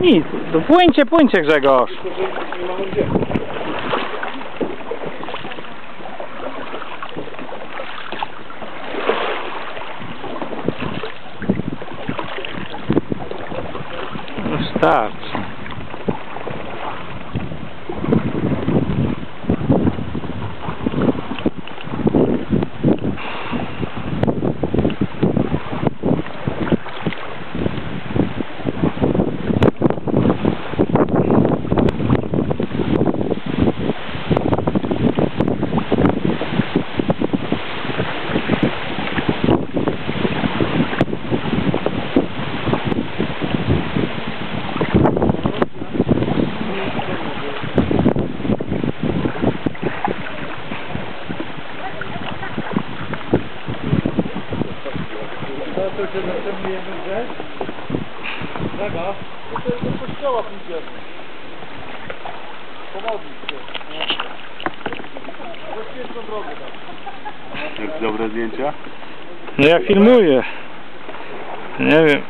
nic, płyńcie, płyńcie Grzegorz. Nie mamy To to się zatrzymujemy gdzieś? Czego? No to jest do kościoła pójdziemy. Pomodlić się. Bezpieczną drogę tam. Jak dobre zdjęcia? No ja filmuję. Nie wiem.